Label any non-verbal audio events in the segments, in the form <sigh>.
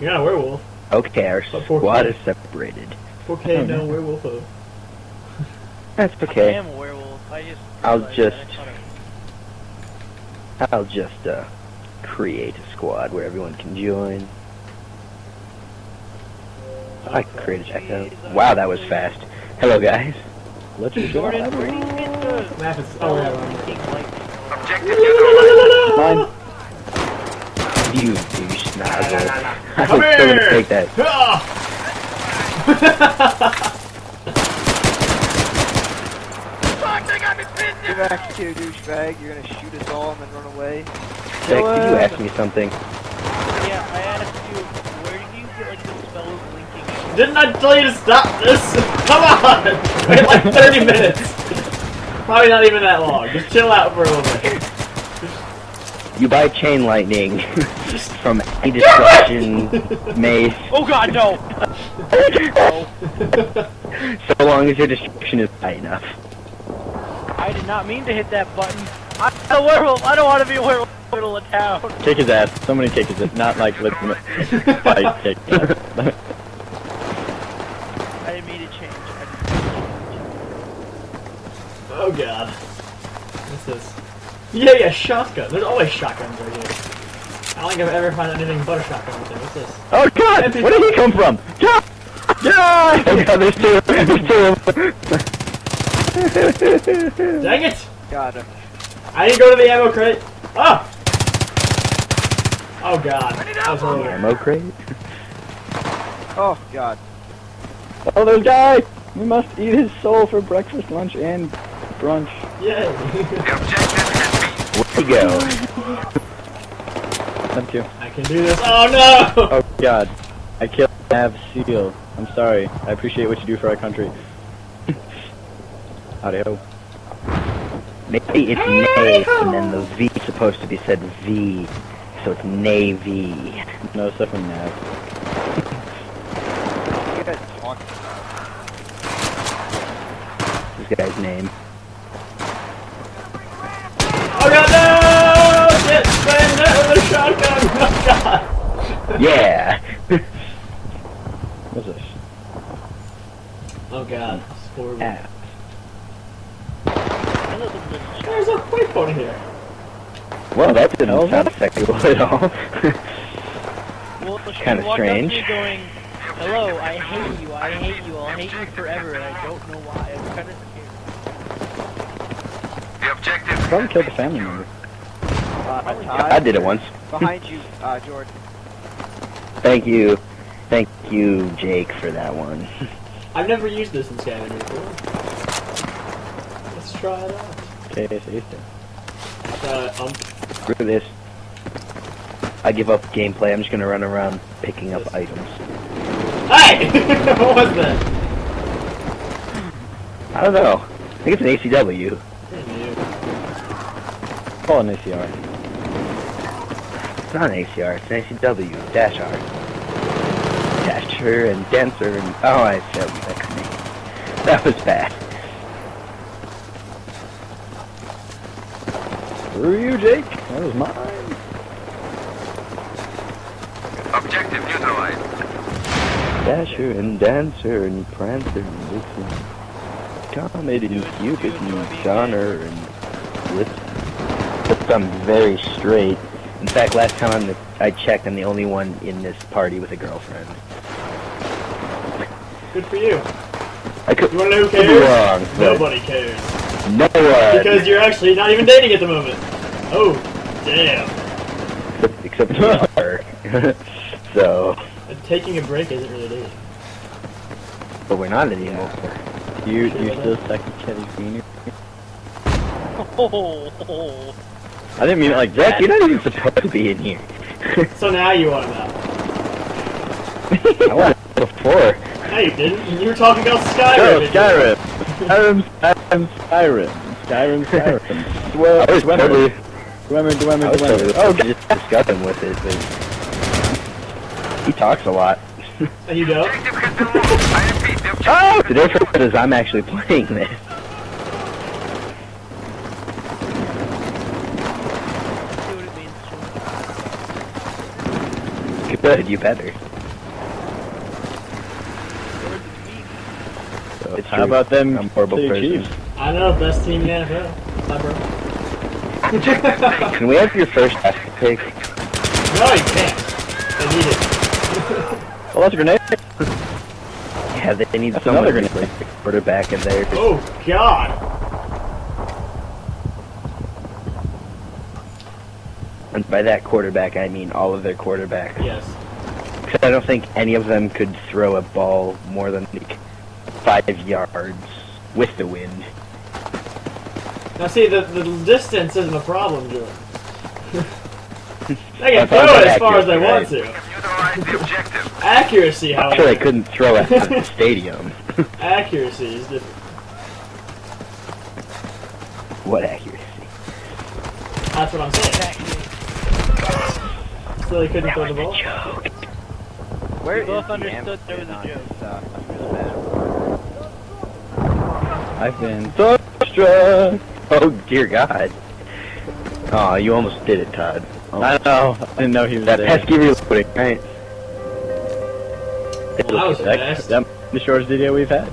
You're not a werewolf. Okay, our But poor squad kid. is separated. Okay, no werewolf. Oh. That's okay. I am a werewolf. I just. I'll just- I I'll just uh, create a squad where everyone can join. I can create a checkout. Wow, that was fast. Hello, guys. Let's Jordan, where do you get the? Map is. Oh, yeah, wrong. Pink light? Objective neutralized. Mine. I Come was still here! gonna take that. Get back here, douchebag. You're gonna shoot us all and then run away. Jake, did you ask me something? Yeah, I asked you, where did you get like the spell of linking? Didn't I tell you to stop this? <laughs> Come on! Wait like 30 minutes. Probably not even that long. Just chill out for a little bit. You buy chain lightning <laughs> from a destruction mace Oh God, no! <laughs> so long as your destruction is high enough. I did not mean to hit that button. I'm a werewolf. I don't want to be a werewolf in the middle of town. Kick his ass. Somebody kick his ass. Not like legitimate fight <laughs> kick. I didn't mean to change. I Oh god. What's this? Yeah, yeah, shotgun. There's always shotguns right here. I don't think I've ever found anything but a shotgun with it. What's this? oh God! Where did he come from? God! God! Oh god, there's two. There's two. Dang it! Got him. I didn't go to the ammo crate. Oh! Oh god. That was horrible. Ammo crate. Oh, God. Oh, there's guy! We must eat his soul for breakfast, lunch, and brunch. Yay! <laughs> The objective has been Where'd he go? Thank you. I can do this. Oh no! Oh God, I killed Nav Seal. I'm sorry. I appreciate what you do for our country. <laughs> Howdy ho. Maybe it's Nay, and then the V is supposed to be said V, so it's Navy. No stuff from Nav. You guys <laughs> talk. This guy's name. Yeah. What's this? Oh god. It's horrible. Ah. There's a waypoint here. Well, that didn't Hell, sound sexual at all. Well, Kinda strange. up to going, "Hello, I hate you. I hate you. I'll hate you forever." And I don't know why. I'm kind of scared. the objective. Probably killed a family member. Uh, I did it once. Behind you, uh, Jordan. Thank you. Thank you, Jake, for that one. <laughs> I've never used this in scavenger before. Let's try it out. Okay, used to. Uh, um, Screw this. I give up gameplay. I'm just gonna run around picking up items. hey! <laughs> what was that? I don't know. I think it's an ACW. Call an ACR. It's not an ACR. It's an ACW. Dash R. Dasher and Dancer and oh, I said that name. That was bad. Screw you, Jake. That was mine. Objective neutralized. Dasher and Dancer and Prancer and Vixen. Comet and Cupid and Donner and Blitzen. But I'm very straight. In fact, last time I'm the, I checked, I'm the only one in this party with a girlfriend. Good for you. I could, You wanna know who could be cares? wrong, Nobody cares. no one. Because you're actually not even dating at the moment. Oh, damn. except for <laughs> her. <laughs> so, And taking a break isn't really dating. but we're not anymore. You you still second Kelly Jr. Oh, oh. I didn't mean it like Jack, that. you're not even supposed to be in here. <laughs> So now you want to know. I wanted it before. No, you didn't. You were talking about Go, Skyrim. Skyrim. Skyrim, Skyrim, Skyrim. Skyrim, Skyrim. Swim, I was swimmer, totally, swimmer, I swimmer, was swimmer. totally Oh, just discussing with it, but he talks a lot. And you don't? Objective has been moved. I repeat, the objective. Oh, the difference is I'm actually playing this. Good, you better. So, How true. about them I'm horrible. Chiefs? I know, best team in the NFL. Bro. <laughs> Can we have your first pick? No, you can't. I need it. well, <laughs> oh, that's a grenade. yeah, they need That's someone Put grenade. Quarterback in there. Oh, God. And by that quarterback, I mean all of their quarterbacks. Yes. 'Cause I don't think any of them could throw a ball more than like five yards with the wind. Now, see, the, the distance isn't a problem, Joe. <laughs> they can throw it as far as they accurate, want to. Neutralize the objective. <laughs> Accuracy, I'm sure they couldn't throw it at the <laughs> stadium. Accuracy is different. what accuracy? That's what I'm saying. So they couldn't throw the ball? Where We both understood there was a joke. stuff? I'm just I've been thunderstruck. Oh dear God! Oh, you almost did it, Todd. Oh, I know. I didn't know he was that there. pesky reloading, right? Well, that was That, fast. that the shortest video we've had.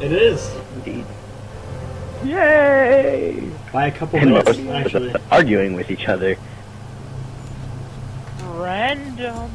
It is. Indeed. Yay! By a couple And minutes, actually. arguing with each other. Random.